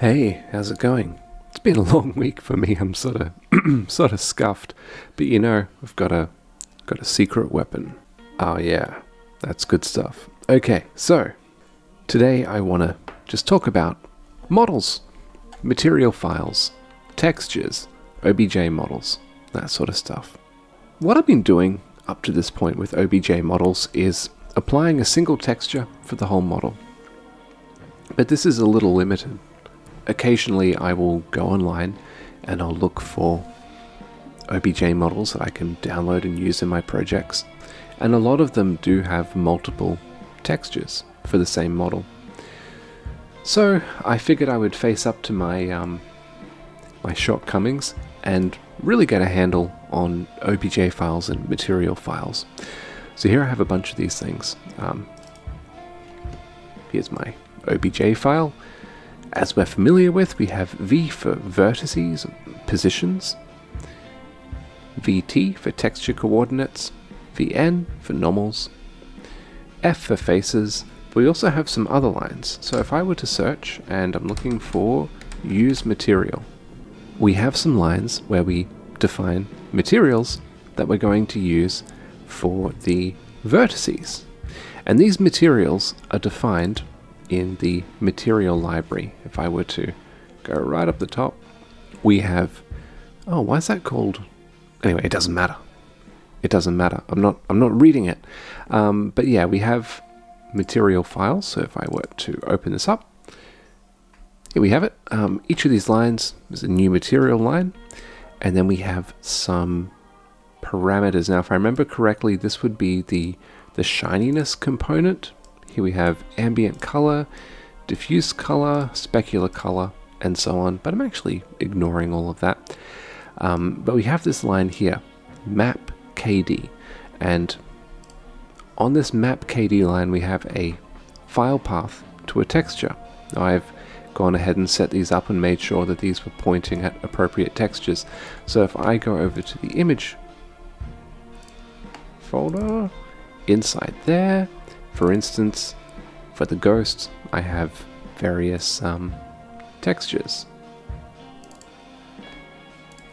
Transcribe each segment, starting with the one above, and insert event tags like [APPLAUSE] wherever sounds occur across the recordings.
Hey, how's it going? It's been a long [LAUGHS] week for me. I'm sort of [CLEARS THROAT] sort of scuffed, but you know, I've got a got a secret weapon. Oh yeah, that's good stuff. Okay, so today I want to just talk about models, material files, textures, OBJ models, that sort of stuff. What I've been doing up to this point with OBJ models is applying a single texture for the whole model. But this is a little limited occasionally I will go online and I'll look for OBJ models that I can download and use in my projects. And a lot of them do have multiple textures for the same model. So I figured I would face up to my um, my shortcomings and really get a handle on OBJ files and material files. So here I have a bunch of these things. Um, here's my OBJ file. As we're familiar with, we have V for vertices, positions, VT for texture coordinates, VN for normals, F for faces, but we also have some other lines. So if I were to search and I'm looking for use material, we have some lines where we define materials that we're going to use for the vertices. And these materials are defined in the material library. If I were to go right up the top, we have, oh, why is that called? Anyway, it doesn't matter. It doesn't matter. I'm not, I'm not reading it. Um, but yeah, we have material files. So if I were to open this up, here we have it. Um, each of these lines is a new material line. And then we have some parameters. Now, if I remember correctly, this would be the, the shininess component here we have ambient color, diffuse color, specular color, and so on, but I'm actually ignoring all of that. Um, but we have this line here, map KD, and on this map KD line we have a file path to a texture. Now I've gone ahead and set these up and made sure that these were pointing at appropriate textures. So if I go over to the image folder, inside there, for instance, for the ghosts, I have various um, textures.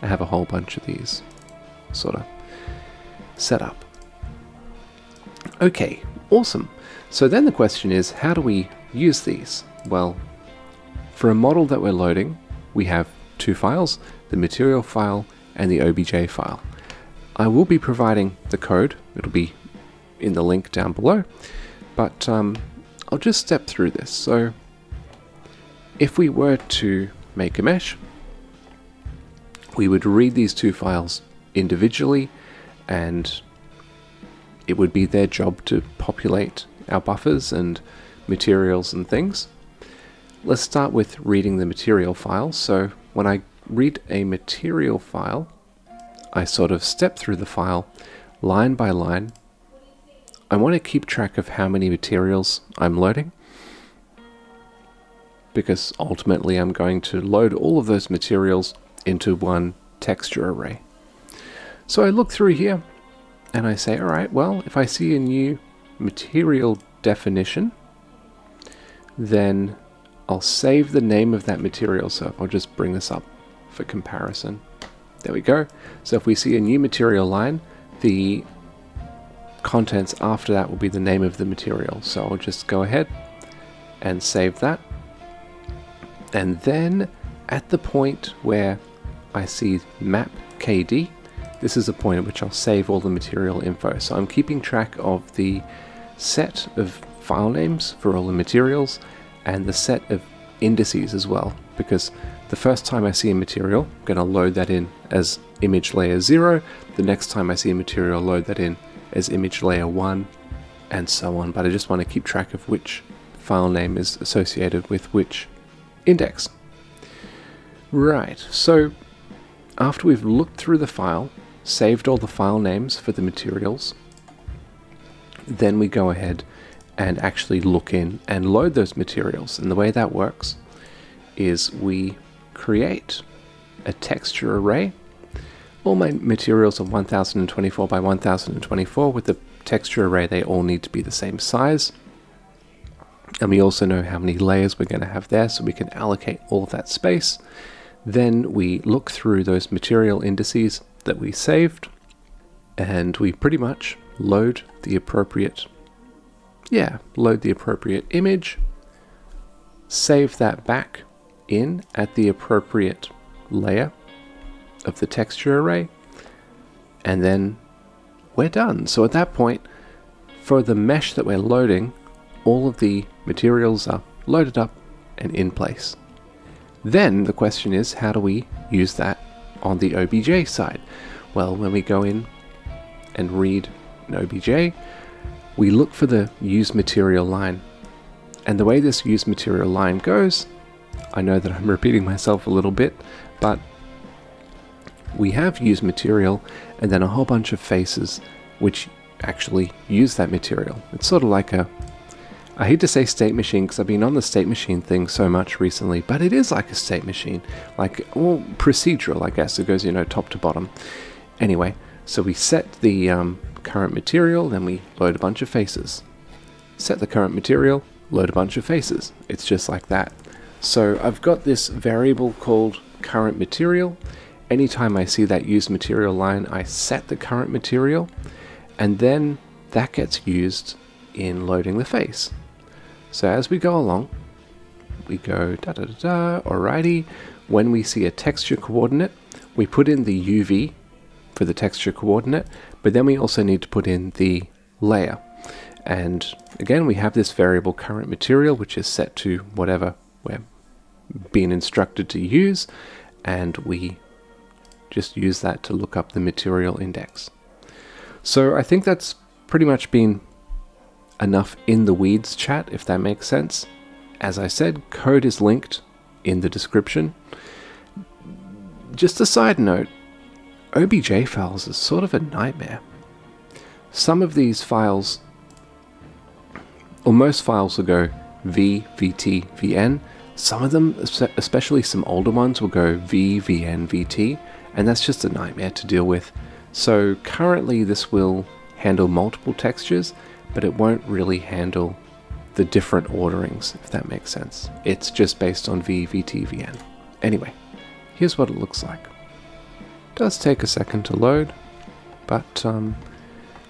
I have a whole bunch of these sort of set up. Okay, awesome. So then the question is, how do we use these? Well, for a model that we're loading, we have two files, the material file and the OBJ file. I will be providing the code, it'll be in the link down below, but um, I'll just step through this. So if we were to make a mesh, we would read these two files individually and it would be their job to populate our buffers and materials and things. Let's start with reading the material file. So when I read a material file, I sort of step through the file line by line I want to keep track of how many materials I'm loading because ultimately I'm going to load all of those materials into one texture array. So I look through here and I say, all right, well, if I see a new material definition, then I'll save the name of that material. So I'll just bring this up for comparison. There we go. So if we see a new material line, the contents after that will be the name of the material. So I'll just go ahead and save that. And then at the point where I see map KD, this is the point at which I'll save all the material info. So I'm keeping track of the set of file names for all the materials and the set of indices as well because the first time I see a material, I'm going to load that in as image layer 0. The next time I see a material, load that in as image layer 1 and so on, but I just want to keep track of which file name is associated with which index. Right, so after we've looked through the file, saved all the file names for the materials, then we go ahead and actually look in and load those materials. And the way that works is we create a texture array all my materials are 1024 by 1024 with the texture array, they all need to be the same size. And we also know how many layers we're going to have there, so we can allocate all of that space. Then we look through those material indices that we saved, and we pretty much load the appropriate, yeah, load the appropriate image, save that back in at the appropriate layer of the texture array, and then we're done. So at that point, for the mesh that we're loading, all of the materials are loaded up and in place. Then the question is, how do we use that on the OBJ side? Well, when we go in and read an OBJ, we look for the use material line. And the way this use material line goes, I know that I'm [LAUGHS] repeating myself a little bit, but we have used material and then a whole bunch of faces which actually use that material. It's sort of like a I hate to say state machine because I've been on the state machine thing so much recently, but it is like a state machine. Like, well, procedural, I guess. It goes, you know, top to bottom. Anyway, so we set the um, current material, then we load a bunch of faces. Set the current material, load a bunch of faces. It's just like that. So I've got this variable called current material. Anytime I see that use material line, I set the current material, and then that gets used in loading the face. So as we go along, we go da da da da, alrighty. When we see a texture coordinate, we put in the UV for the texture coordinate, but then we also need to put in the layer. And again, we have this variable current material, which is set to whatever we're being instructed to use, and we just use that to look up the material index. So I think that's pretty much been enough in the weeds chat, if that makes sense. As I said, code is linked in the description. Just a side note, OBJ files is sort of a nightmare. Some of these files, or most files will go v, vt, vn. Some of them, especially some older ones, will go v, vn, vt, and that's just a nightmare to deal with. So currently this will handle multiple textures, but it won't really handle the different orderings, if that makes sense. It's just based on VVTVN. Anyway, here's what it looks like. It does take a second to load, but um,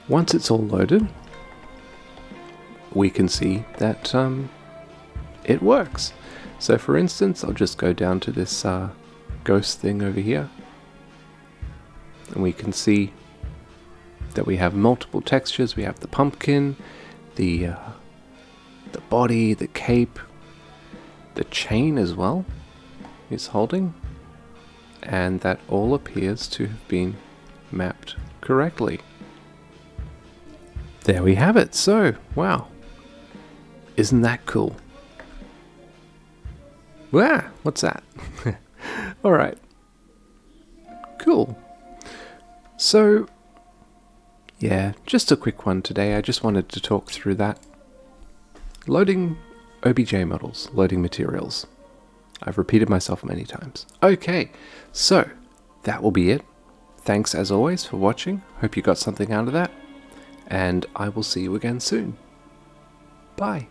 once it's all loaded, we can see that um, it works. So for instance, I'll just go down to this uh, ghost thing over here, and we can see that we have multiple textures. We have the pumpkin, the uh, the body, the cape, the chain as well is holding, and that all appears to have been mapped correctly. There we have it. So, wow. Isn't that cool? Wow, what's that? [LAUGHS] Alright. Cool. So, yeah, just a quick one today. I just wanted to talk through that. Loading OBJ models, loading materials. I've repeated myself many times. Okay, so that will be it. Thanks as always for watching. Hope you got something out of that. And I will see you again soon. Bye.